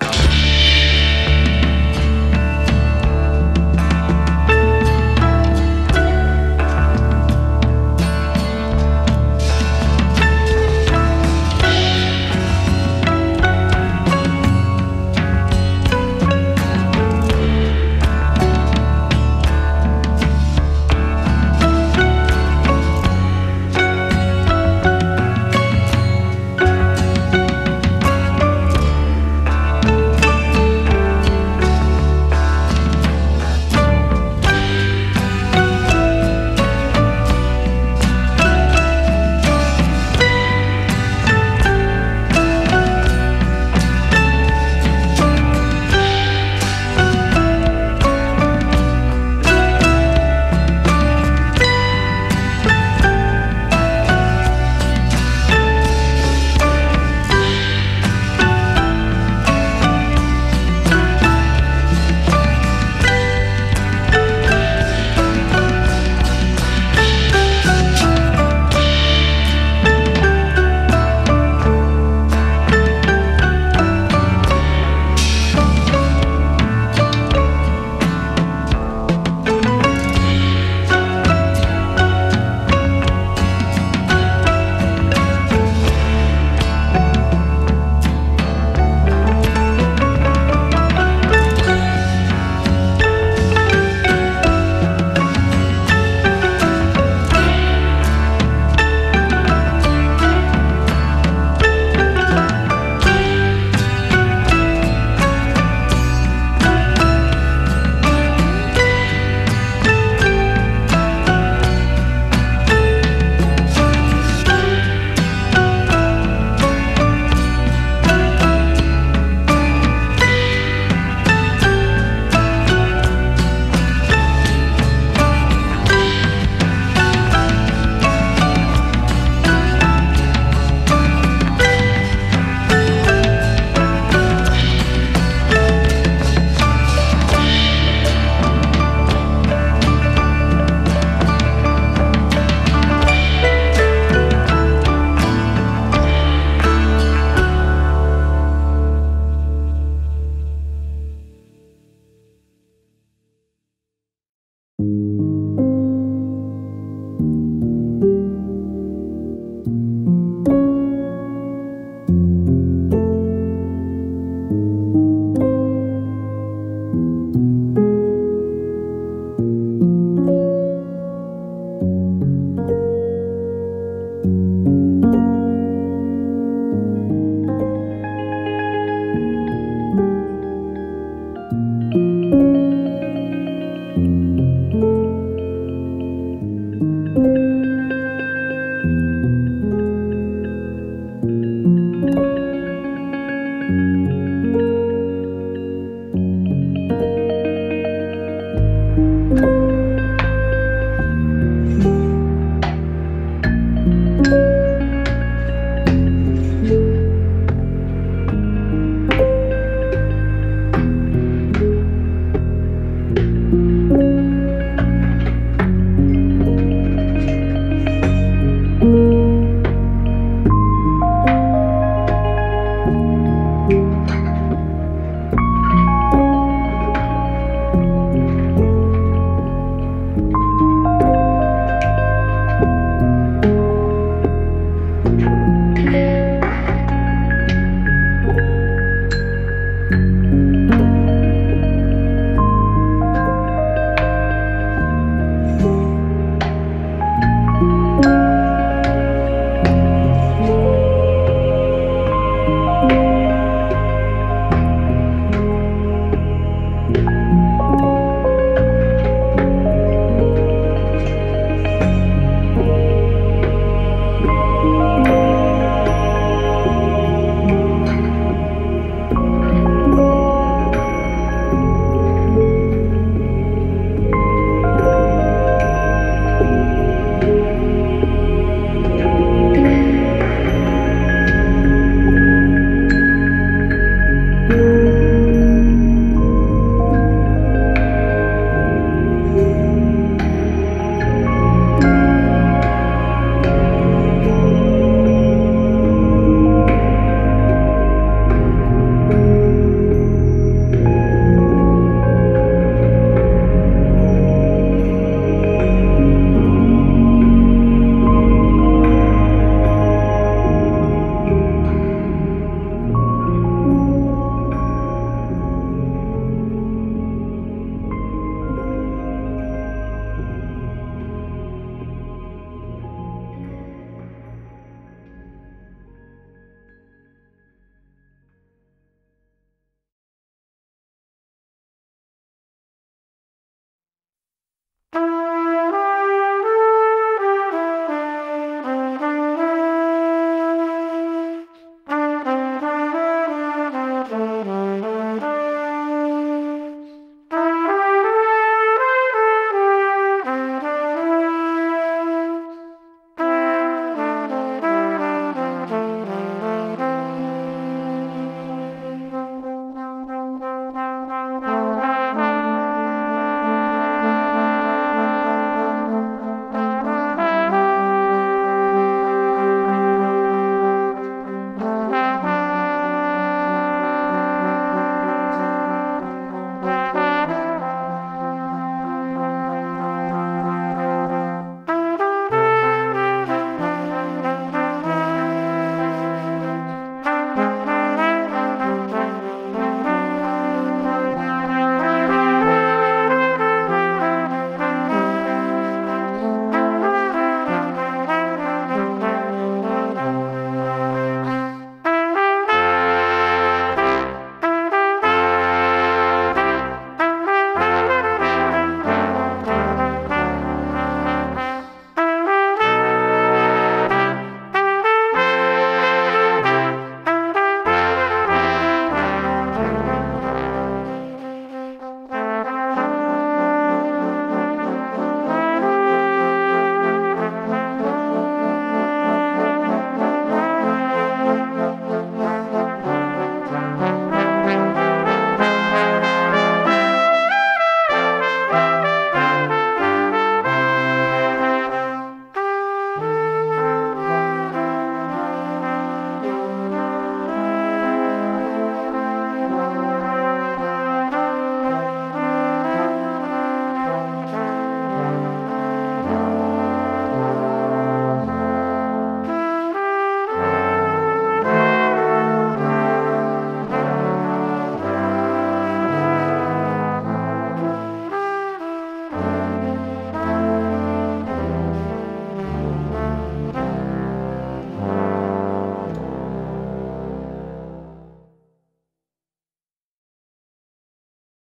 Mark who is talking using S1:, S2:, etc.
S1: Oh.